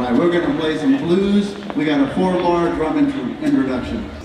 right, we're gonna play some blues. We got a four-bar drum introduction.